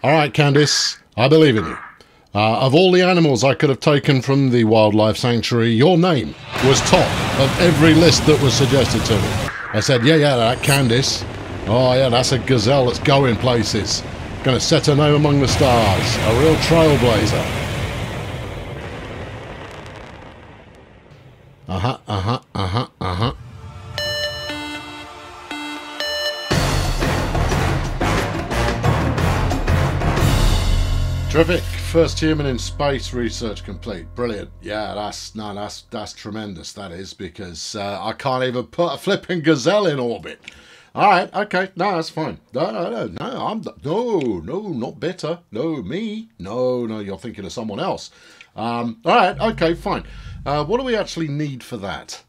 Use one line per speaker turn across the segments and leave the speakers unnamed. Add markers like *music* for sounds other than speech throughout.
All right, Candice, I believe in you. Uh, of all the animals I could have taken from the wildlife sanctuary, your name was top of every list that was suggested to me. I said, yeah, yeah, that Candice. Oh, yeah, that's a gazelle that's going places. Gonna set her name among the stars. A real trailblazer. First human in space research complete. Brilliant. Yeah, that's no, that's that's tremendous. That is because uh, I can't even put a flipping gazelle in orbit. All right. Okay. No, that's fine. No, no, no, no. I'm no, no, not bitter. No, me. No, no. You're thinking of someone else. Um, all right. Okay. Fine. Uh, what do we actually need for that?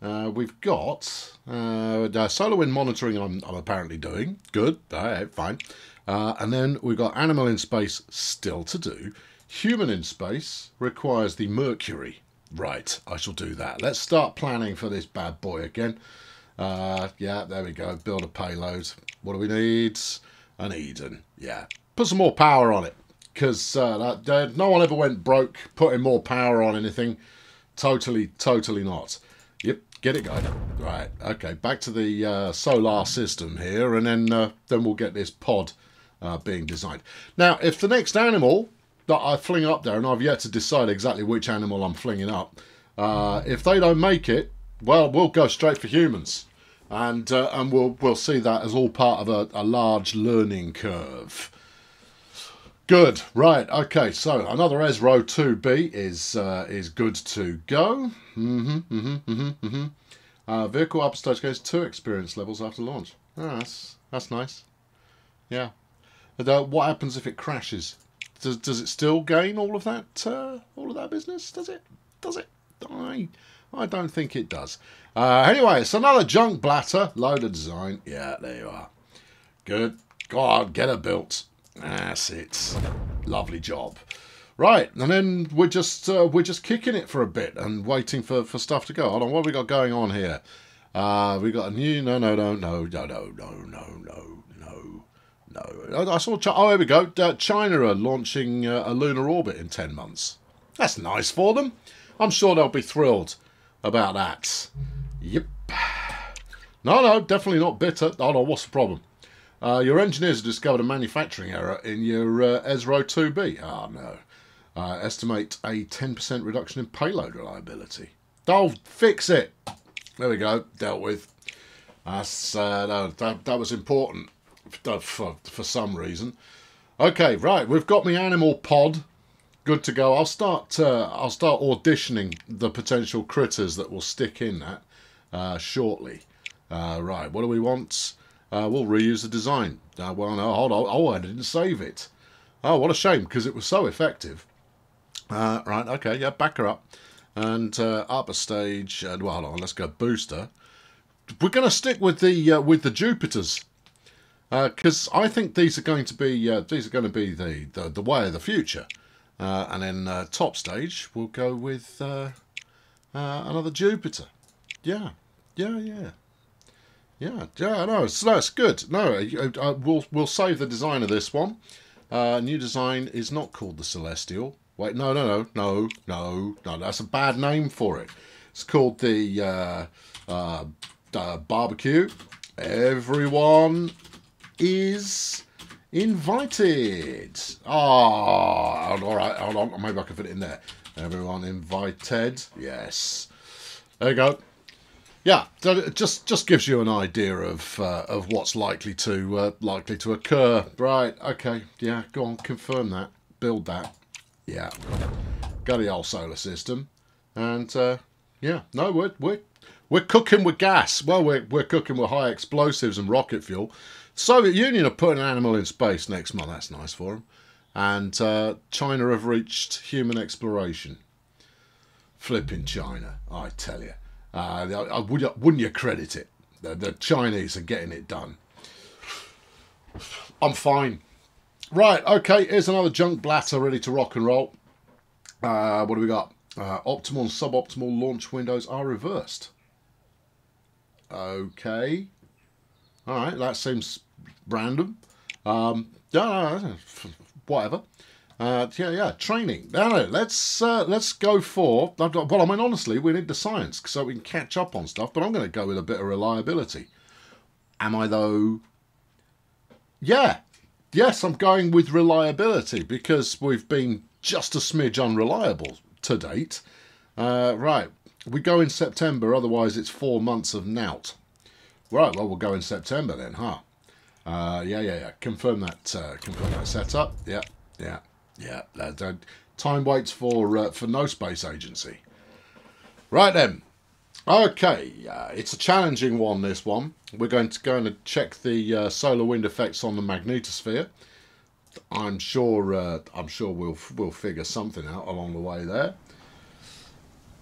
Uh, we've got uh, solar wind monitoring. I'm, I'm apparently doing good. All right. Fine. Uh, and then we've got animal in space still to do. Human in space requires the Mercury. Right, I shall do that. Let's start planning for this bad boy again. Uh, yeah, there we go. Build a payload. What do we need? An Eden. Yeah. Put some more power on it. Because uh, uh, no one ever went broke putting more power on anything. Totally, totally not. Yep, get it going. Right, okay. Back to the uh, solar system here. And then, uh, then we'll get this pod uh, being designed. Now, if the next animal that I fling up there, and I've yet to decide exactly which animal I'm flinging up, uh, if they don't make it, well, we'll go straight for humans, and uh, and we'll we'll see that as all part of a, a large learning curve. Good, right, okay. So another Esro 2B is uh, is good to go. Mm-hmm, mm-hmm, mm-hmm, mm-hmm. Uh, vehicle upper stage goes two experience levels after launch. Oh, that's that's nice. Yeah, what happens if it crashes? Does, does it still gain all of that uh, all of that business? Does it? Does it? I I don't think it does. Uh, anyway, it's another junk blatter. Load of design. Yeah, there you are. Good. God, get her built. That's it. Lovely job. Right, and then we're just uh, we're just kicking it for a bit and waiting for, for stuff to go. Hold on, what have we got going on here? Uh, we got a new no no no no no no no no no no, I saw. Oh, here we go. Uh, China are launching uh, a lunar orbit in ten months. That's nice for them. I'm sure they'll be thrilled about that. Yep. No, no, definitely not bitter. Oh no, what's the problem? Uh, your engineers have discovered a manufacturing error in your uh, Esro 2B. Ah, oh, no. Uh, estimate a 10% reduction in payload reliability. They'll fix it. There we go. Dealt with. That's uh, that, that was important for, for some reason. Okay, right, we've got my animal pod. Good to go. I'll start. Uh, I'll start auditioning the potential critters that will stick in that uh, shortly. Uh, right, what do we want? Uh, we'll reuse the design. Uh, well, no, hold on. Oh, I didn't save it. Oh, what a shame because it was so effective. Uh, right, okay, yeah, back her up and up a stage. Well, hold on, let's go booster. We're going to stick with the with the Jupiters because uh, I think these are going to be uh, these are going to be the, the, the way of the future. Uh, and then uh, top stage, we'll go with uh, uh, another Jupiter. Yeah, yeah, yeah, yeah, yeah. No, so that's good. No, we'll we'll save the design of this one. new design is not called the Celestial. Wait, no, no, no, no, no, no. That's a bad name for it. It's called the barbecue. Everyone is invited. Ah, oh, all right, hold on. Maybe I can fit it in there. Everyone invited. Yes. There you go. Yeah, it just just gives you an idea of uh, of what's likely to uh, likely to occur. Right. Okay. Yeah. Go on. Confirm that. Build that. Yeah. Got the old solar system, and uh, yeah. No, we're we're we're cooking with gas. Well, we're we're cooking with high explosives and rocket fuel. Soviet Union are putting an animal in space next month. That's nice for them. And uh, China have reached human exploration. Flipping China, I tell you. Uh, I, would, wouldn't you credit it? The, the Chinese are getting it done. I'm fine. Right, okay, here's another junk blatter ready to rock and roll. Uh, what do we got? Uh, optimal and suboptimal launch windows are reversed. Okay. All right, that seems random. Um, yeah, whatever. Uh, yeah, yeah, training. No, no, let's uh, let's go for. Well, I mean, honestly, we need the science so we can catch up on stuff. But I'm going to go with a bit of reliability. Am I though? Yeah, yes, I'm going with reliability because we've been just a smidge unreliable to date. Uh, right, we go in September. Otherwise, it's four months of nout. Right, well, we'll go in September then, huh? Uh, yeah, yeah, yeah. Confirm that. Uh, confirm that setup. Yeah, yeah. Yeah, that, time waits for uh, for no space agency. Right then. Okay, uh, it's a challenging one. This one. We're going to go and check the uh, solar wind effects on the magnetosphere. I'm sure. Uh, I'm sure we'll we'll figure something out along the way there.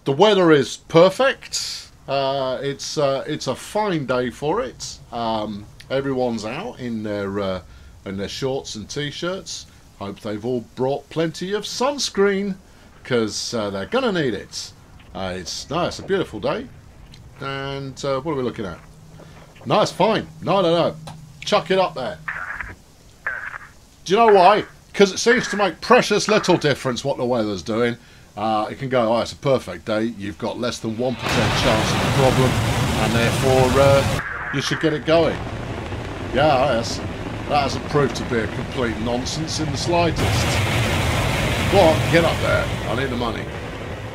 The weather is perfect. Uh, it's uh, it's a fine day for it. Um, everyone's out in their uh, in their shorts and t-shirts. Hope they've all brought plenty of sunscreen because uh, they're to need it. Uh, it's no, a beautiful day. And what are we looking at? No, it's fine. No, no, no. Chuck it up there. Do you know why? Because it seems to make precious little difference what the weather's doing. Uh, it can go, oh, it's a perfect day. You've got less than 1% chance of a problem. And therefore, uh, you should get it going. Yeah, yes. That hasn't proved to be a complete nonsense in the slightest. On, get up there. I need the money.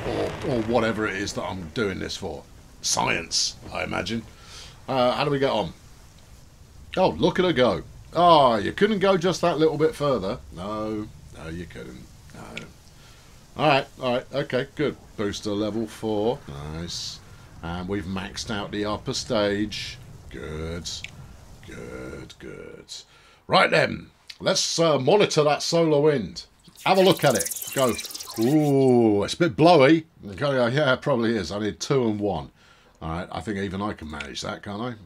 Or, or whatever it is that I'm doing this for. Science, I imagine. Uh, how do we get on? Oh, look at her go. Oh, you couldn't go just that little bit further. No, no, you couldn't. Alright, alright, okay, good. Booster level 4. Nice. And we've maxed out the upper stage. Good. Good, good. Right then, let's uh, monitor that solar wind. Have a look at it. Go, ooh, it's a bit blowy. Yeah, it probably is. I need two and one. All right, I think even I can manage that, can't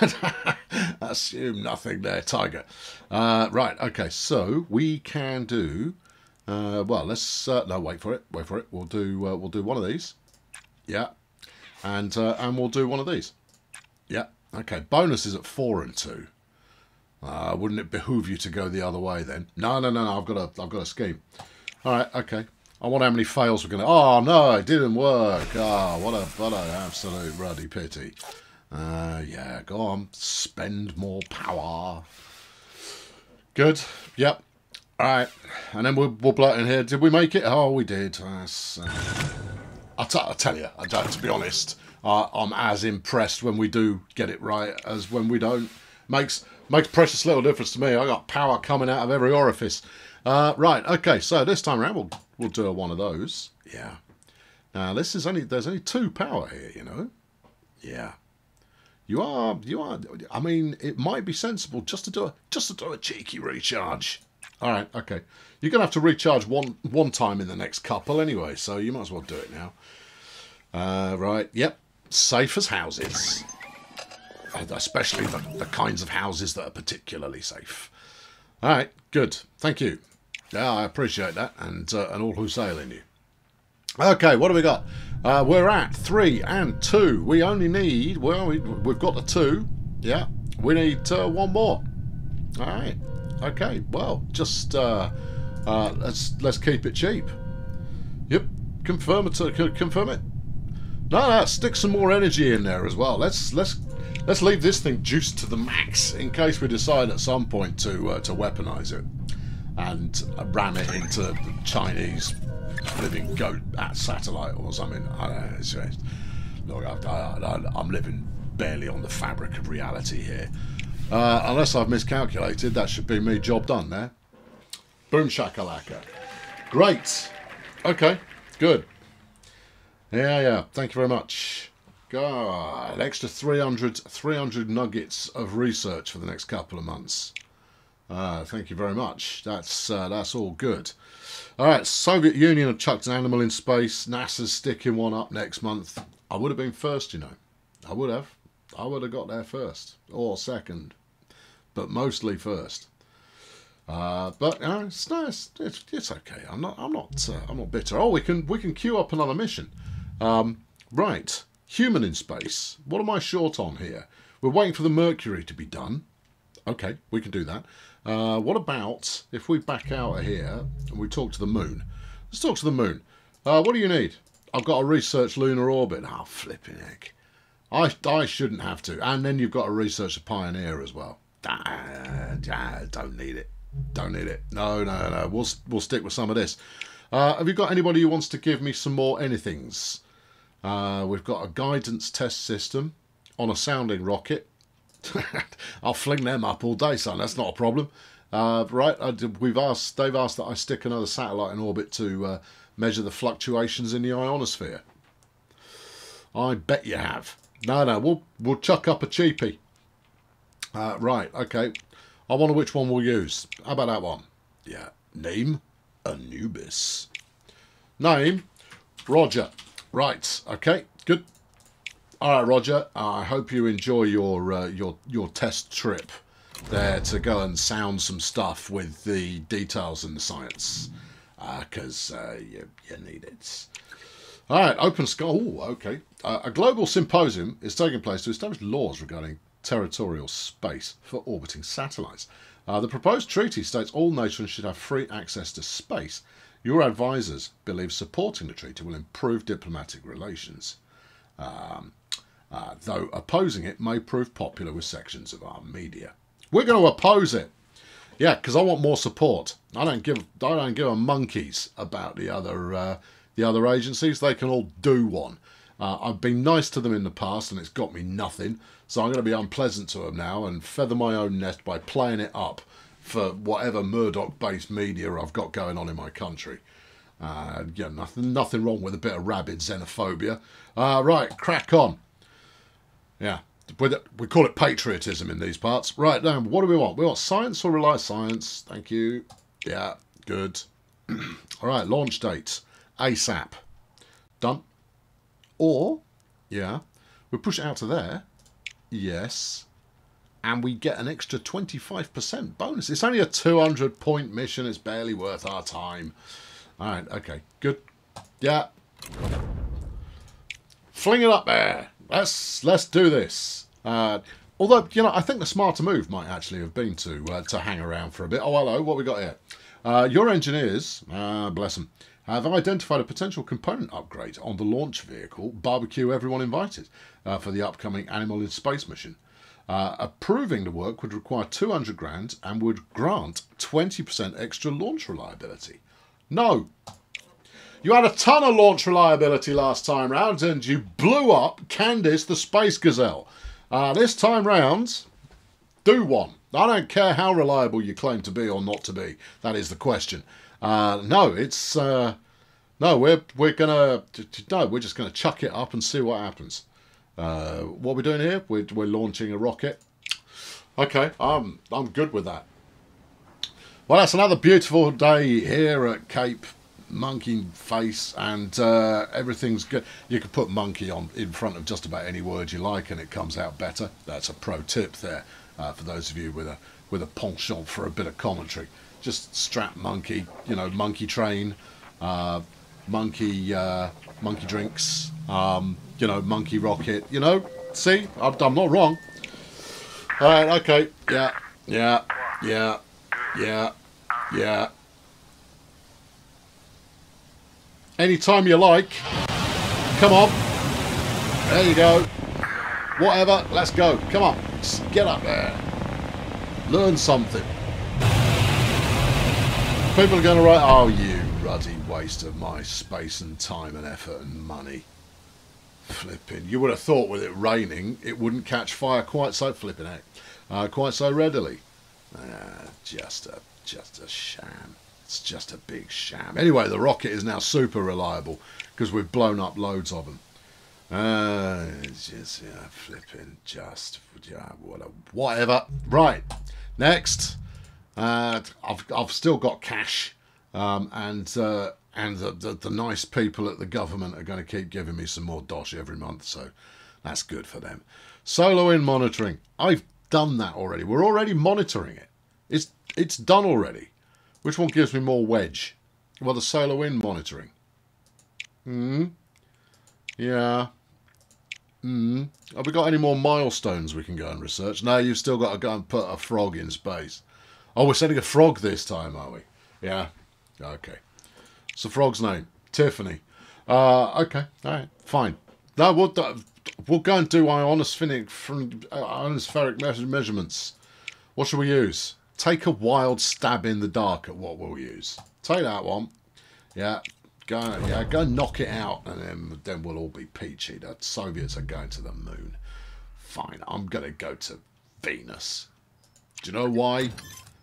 I? *laughs* Assume nothing there, Tiger. Uh, right, okay, so we can do. Uh, well, let's uh, no wait for it. Wait for it. We'll do uh, we'll do one of these. Yeah, and uh, and we'll do one of these. Yeah. Okay. Bonus is at four and two. Uh, wouldn't it behoove you to go the other way then? No, no, no, no. I've got a, I've got a scheme. All right, okay. I wonder how many fails we're going to... Oh, no, it didn't work. Oh, what a, what an absolute ruddy pity. Uh, yeah, go on. Spend more power. Good. Yep. All right. And then we'll, we'll blow it in here. Did we make it? Oh, we did. Uh... I'll, tell you, I don't, to be honest, uh, I'm as impressed when we do get it right as when we don't. Makes Makes precious little difference to me. I got power coming out of every orifice. Uh, right, okay, so this time around we'll, we'll do one of those. Yeah. Now this is only, there's only two power here, you know. Yeah. You are, you are, I mean, it might be sensible just to do a, just to do a cheeky recharge. All right, okay. You're going to have to recharge one, one time in the next couple anyway, so you might as well do it now. Uh, right, yep. Safe as houses especially the, the kinds of houses that are particularly safe. All right, good. Thank you. Yeah, I appreciate that, and uh, and all who sail in you. Okay, what do we got? Uh, we're at three and two. We only need well, we, we've got the two. Yeah, we need uh, one more. All right. Okay. Well, just uh, uh, let's let's keep it cheap. Yep. Confirm it. Confirm it. No, no. Stick some more energy in there as well. Let's let's Let's leave this thing juiced to the max in case we decide at some point to uh, to weaponize it and ram it into the Chinese living goat at satellite or something. I don't know. It's look, I, am living barely on the fabric of reality here. Uh, unless I've miscalculated, that should be me job done there. Boom shakalaka. Great. Okay, good. Yeah, yeah. Thank you very much. God, extra 300, 300 nuggets of research for the next couple of months. Uh, thank you very much. That's uh, that's all good. All right, Soviet Union have chucked an animal in space. NASA's sticking one up next month. I would have been first, you know. I would have. I would have got there first or second, but mostly first. Uh, but uh, it's nice. It's, it's okay. I'm not. I'm not. Uh, I'm not bitter. Oh, we can we can queue up another mission. Um, right. Human in space. What am I short on here? We're waiting for the Mercury to be done. Okay, we can do that. Uh, what about if we back out of here and we talk to the moon? Let's talk to the moon. Uh, what do you need? I've got to research lunar orbit. Oh, flipping heck. I, I shouldn't have to. And then you've got to research the Pioneer as well. Ah, don't need it. Don't need it. No, no, no. We'll, we'll stick with some of this. Uh, have you got anybody who wants to give me some more anythings? Uh, we've got a guidance test system on a sounding rocket. *laughs* I'll fling them up all day, son. That's not a problem. Uh, right, we've asked. They've asked that I stick another satellite in orbit to uh, measure the fluctuations in the ionosphere. I bet you have. No, no, we'll we'll chuck up a cheapie. Uh, right, okay. I wonder which one we'll use. How about that one? Yeah. Name Anubis. Name Roger. Right. Okay. Good. All right, Roger. I hope you enjoy your uh, your your test trip there to go and sound some stuff with the details and the science, because uh, uh, you you need it. All right, open school. Oh, okay. Uh, a global symposium is taking place to establish laws regarding territorial space for orbiting satellites. Uh, the proposed treaty states all nations should have free access to space. Your advisors believe supporting the treaty will improve diplomatic relations, um, uh, though opposing it may prove popular with sections of our media. We're going to oppose it. Yeah, because I want more support. I don't give I don't give a monkeys about the other uh, the other agencies. They can all do one. Uh, I've been nice to them in the past and it's got me nothing. So I'm going to be unpleasant to them now and feather my own nest by playing it up for whatever Murdoch-based media I've got going on in my country. Uh, yeah, nothing, nothing wrong with a bit of rabid xenophobia. Uh, right, crack on. Yeah, we call it patriotism in these parts. Right, now, what do we want? We want science or rely science. Thank you. Yeah, good. *clears throat* All right, launch date. ASAP. Done. Or, yeah, we push it out to there. Yes. And we get an extra 25% bonus. It's only a 200 point mission. It's barely worth our time. All right, okay, good. Yeah. Fling it up there. Let's let's do this. Uh, although, you know, I think the smarter move might actually have been to uh, to hang around for a bit. Oh, hello, what we got here? Uh, your engineers, uh, bless them, have identified a potential component upgrade on the launch vehicle Barbecue Everyone Invited uh, for the upcoming Animal in Space mission. Uh, approving the work would require 200 grand and would grant 20% extra launch reliability. No. You had a ton of launch reliability last time round and you blew up Candice the Space Gazelle. Uh, this time round, do one. I don't care how reliable you claim to be or not to be. That is the question. Uh, no, it's uh, no. We're we're gonna no. We're just gonna chuck it up and see what happens. Uh, what we're doing here? We're we're launching a rocket. Okay, I'm I'm good with that. Well, that's another beautiful day here at Cape Monkey Face, and uh, everything's good. You can put monkey on in front of just about any word you like, and it comes out better. That's a pro tip there uh, for those of you with a with a penchant for a bit of commentary just strap monkey, you know, monkey train, uh, monkey uh, monkey drinks, um, you know, monkey rocket. You know, see, I'm, I'm not wrong. All right, okay, yeah, yeah, yeah, yeah, yeah. Anytime you like. Come on. There you go. Whatever, let's go. Come on, just get up there. Learn something. People are going to write, oh, you ruddy waste of my space and time and effort and money. Flipping. You would have thought with it raining, it wouldn't catch fire quite so flipping out, uh, quite so readily. Uh, just a, just a sham. It's just a big sham. Anyway, the rocket is now super reliable because we've blown up loads of them. Uh, just yeah, flipping, just yeah, whatever. Right, next. Uh, I've I've still got cash, um, and uh, and the, the, the nice people at the government are going to keep giving me some more dosh every month, so that's good for them. SolarWind monitoring. I've done that already. We're already monitoring it. It's it's done already. Which one gives me more wedge? Well, the SolarWind monitoring. Hmm. Yeah. Mm. Have we got any more milestones we can go and research? No, you've still got to go and put a frog in space. Oh, we're sending a frog this time, are we? Yeah. Okay. The frog's name. Tiffany. Uh, okay. All right. Fine. No, we'll, we'll go and do our ionospheric, from, uh, ionospheric measurements. What should we use? Take a wild stab in the dark at what we'll use. Take that one. Yeah. Go, yeah, go knock it out, and then then we'll all be peachy. The Soviets are going to the moon. Fine, I'm gonna go to Venus. Do you know why?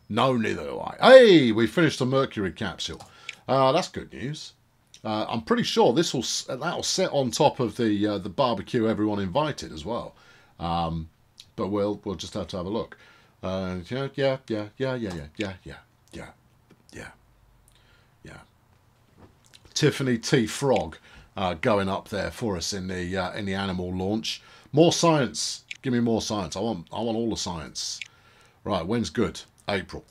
No, neither do I. Hey, we finished the Mercury capsule. Uh, that's good news. Uh, I'm pretty sure this will that'll sit on top of the uh, the barbecue everyone invited as well. Um, but we'll we'll just have to have a look. Uh, yeah, yeah, yeah, yeah, yeah, yeah, yeah, yeah, yeah, yeah, yeah. Tiffany T. Frog uh, going up there for us in the uh, in the animal launch. More science. Give me more science. I want I want all the science. Right, when's good? April.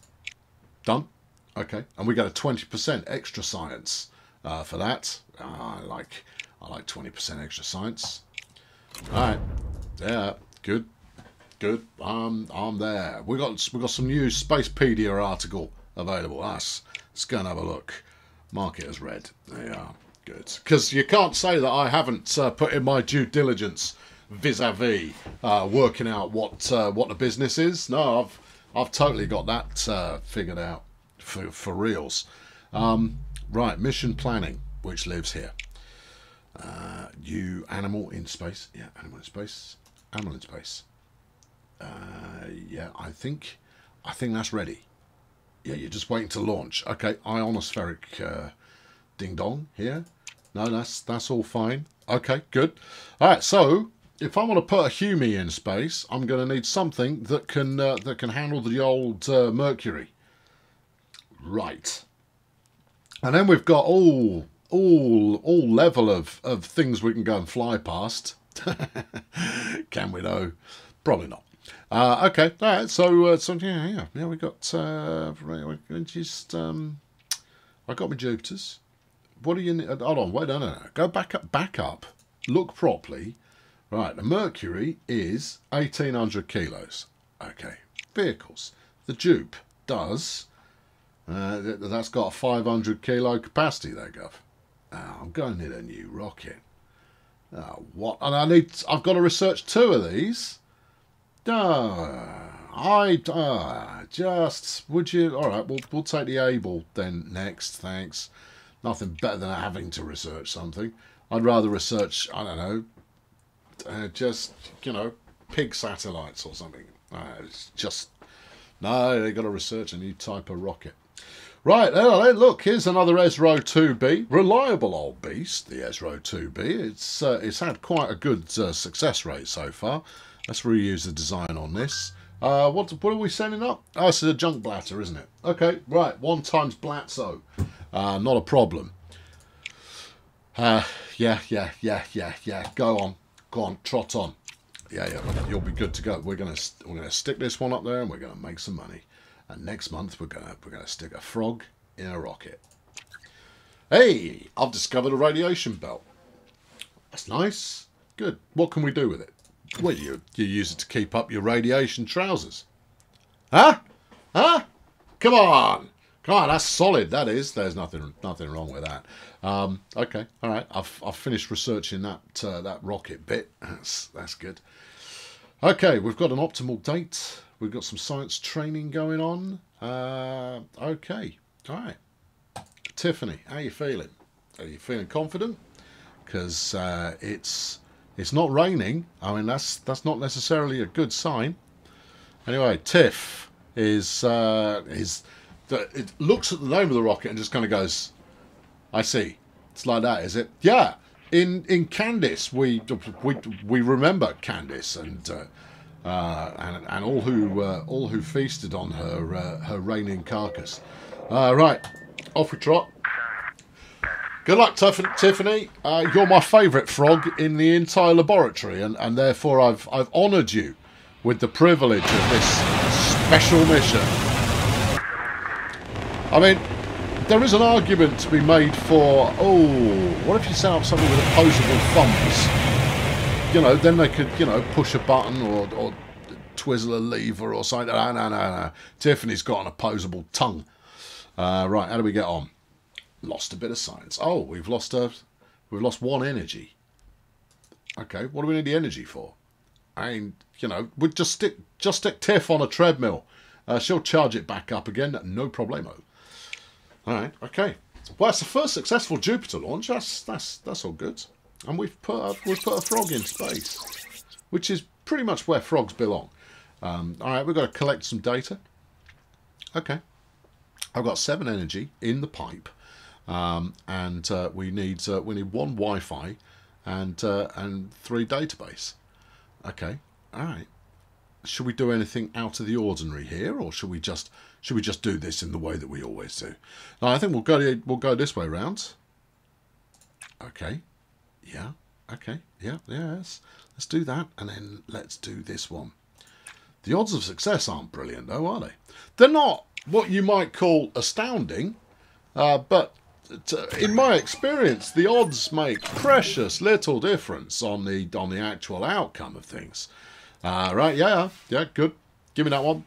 Done. Okay, and we get a twenty percent extra science uh, for that. Uh, I like I like twenty percent extra science. All right. Yeah. Good. Good. Um, I'm there. We got we got some new Spacepedia article available. Us. Let's go and have a look. Mark it as read. There you are. Good. Because you can't say that I haven't uh, put in my due diligence vis-a-vis uh, working out what uh, what the business is. No, I've I've totally got that uh, figured out for for reals. Um, right, mission planning, which lives here. Uh, you animal in space. Yeah, animal in space. Animal in space. Uh, yeah, I think I think that's ready. Yeah, you're just waiting to launch. Okay, ionospheric uh, ding dong here. No, that's that's all fine. Okay, good. All right, so if I want to put a Humi in space, I'm going to need something that can uh, that can handle the old uh, Mercury. Right. And then we've got all all all level of of things we can go and fly past. *laughs* can we though? Probably not. Uh, okay, all right. So, uh, so yeah, yeah, yeah. We got uh, we just um, I got my Jupiters. What do you? Need? Hold on, wait, no, no, no. Go back up, back up. Look properly. Right, the Mercury is eighteen hundred kilos. Okay, vehicles. The Jupe does. Uh, that's got a 500 kilo capacity there, Gov. Oh, I'm going to need a new rocket. Oh, what? And I need. I've got to research two of these. Uh, I uh, just would you? All right, we'll we'll take the Able then next. Thanks. Nothing better than having to research something. I'd rather research. I don't know. Uh, just you know, pig satellites or something. Uh, it's just no. They got to research a new type of rocket. Right, look, here's another Esro 2B. Reliable old beast, the Esro 2B. It's uh, it's had quite a good uh, success rate so far. Let's reuse the design on this. Uh, what, what are we sending up? Oh, it's a junk blatter, isn't it? Okay, right. One times blatzo. Uh, not a problem. Uh, yeah, yeah, yeah, yeah, yeah. Go on. Go on. Trot on. Yeah, yeah. You'll be good to go. We're gonna we're gonna stick this one up there, and we're gonna make some money. And next month we're gonna we're gonna stick a frog in a rocket. Hey, I've discovered a radiation belt. That's nice. Good. What can we do with it? Well, you, you use it to keep up your radiation trousers. Huh? Huh? Come on. On, that's solid, that is. There's nothing nothing wrong with that. Um, okay, all right. I've, I've finished researching that uh, that rocket bit. That's, that's good. Okay, we've got an optimal date. We've got some science training going on. Uh, okay, all right. Tiffany, how are you feeling? Are you feeling confident? Because uh, it's it's not raining. I mean, that's that's not necessarily a good sign. Anyway, Tiff is uh, is it looks at the name of the rocket and just kind of goes, "I see." It's like that, is it? Yeah. In in Candice, we we we remember Candice and uh, uh, and and all who uh, all who feasted on her uh, her reigning carcass. Uh, right, off we trot. Good luck, Tiffany. Uh, you're my favourite frog in the entire laboratory, and, and therefore I've I've honoured you with the privilege of this special mission. I mean, there is an argument to be made for, oh, what if you set up something with opposable thumbs? you know, then they could, you know, push a button or, or twizzle a lever or something. No, no, no, no. Tiffany's got an opposable tongue. Uh, right, how do we get on? Lost a bit of science. Oh, we've lost a, we've lost one energy. Okay, what do we need the energy for? I mean, you know, we just stick just stick Tiff on a treadmill. Uh, she'll charge it back up again, no problemo. All right, okay. Well, it's the first successful Jupiter launch. That's that's that's all good. And we've put a, we've put a frog in space, which is pretty much where frogs belong. Um, all right, we've got to collect some data. Okay, I've got seven energy in the pipe, um, and uh, we need uh, we need one Wi-Fi and uh, and three database. Okay, all right. Should we do anything out of the ordinary here, or should we just should we just do this in the way that we always do? I think we'll go we'll go this way around. Okay, yeah, okay, yeah, yes. Let's do that, and then let's do this one. The odds of success aren't brilliant, though, are they? They're not what you might call astounding, uh, but in my experience, the odds make precious little difference on the on the actual outcome of things. Uh, right, yeah, yeah, good. Give me that one.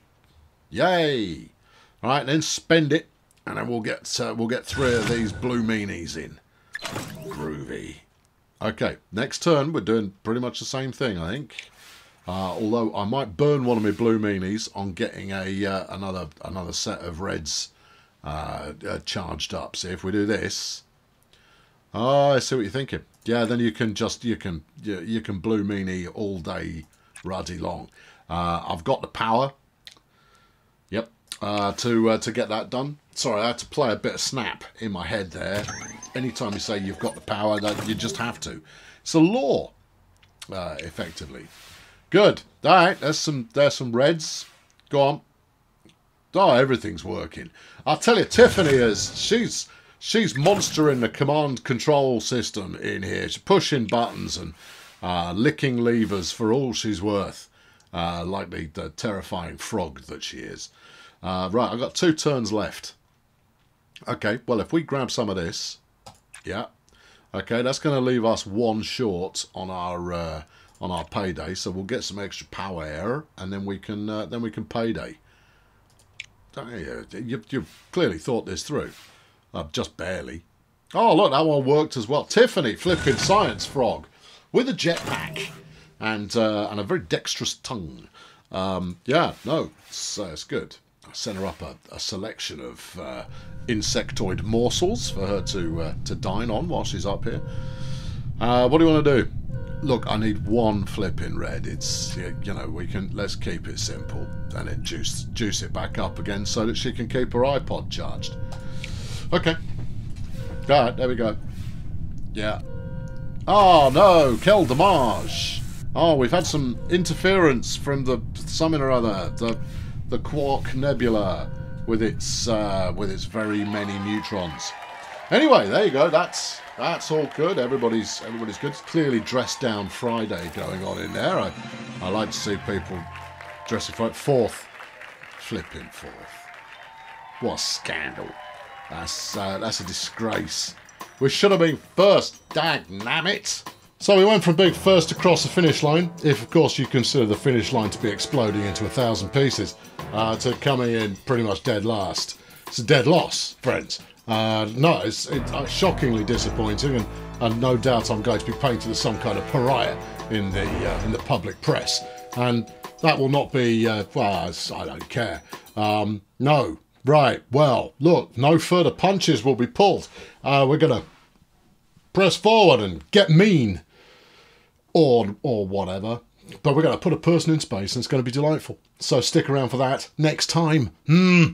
Yay! All right, then spend it, and then we'll get uh, we'll get three of these blue meanies in. Groovy. Okay, next turn we're doing pretty much the same thing, I think. Uh, although I might burn one of my blue meanies on getting a uh, another another set of reds uh, uh, charged up. See if we do this. Oh, I see what you're thinking. Yeah, then you can just you can you, you can blue meanie all day, ruddy long. Uh, I've got the power. Uh, to uh, to get that done. Sorry, I had to play a bit of snap in my head there. Anytime you say you've got the power, that you just have to. It's a law, uh, effectively. Good. All right, there's some there's some reds. Go on. Oh, everything's working. I'll tell you, Tiffany is she's she's monstering the command control system in here. She's pushing buttons and uh, licking levers for all she's worth, uh, like the, the, terrifying frog that she is. Uh, right, I've got two turns left. Okay, well, if we grab some of this, yeah, okay, that's going to leave us one short on our uh, on our payday. So we'll get some extra power, air and then we can uh, then we can payday. You, you've clearly thought this through. Uh, just barely. Oh, look, that one worked as well. Tiffany, flipping science frog, with a jetpack and uh, and a very dexterous tongue. Um, yeah, no, it's, it's good. I sent her up a, a selection of uh, insectoid morsels for her to uh, to dine on while she's up here. Uh, what do you want to do? look, I need one flip in red. It's, you know, we can, let's keep it simple and then juice, juice it back up again so that she can keep her iPod charged. Okay. All right, there we go. Yeah. Oh, no, Kel Damage. Oh, we've had some interference from the something or other, the the Quark Nebula with its uh, with its very many neutrons. Anyway, there you go. That's that's all good. Everybody's everybody's good. It's clearly dressed down Friday going on in there. I, I like to see people dressing for fourth, flipping fourth. What a scandal! That's uh, that's a disgrace. We should have been first. Dag it! So we went from being first across the finish line, if of course you consider the finish line to be exploding into a thousand pieces, uh, to coming in pretty much dead last. It's a dead loss, friends. Uh, no, it's, it's uh, shockingly disappointing, and, and, no doubt I'm going to be painted as some kind of pariah in the uh, in the public press, and that will not be. Uh, well, I don't care. Um, no, right. Well, look, no further punches will be pulled. Uh, we're gonna press forward and get mean, or or whatever. But we're going to put a person in space and it's going to be delightful. So stick around for that next time. Hmm.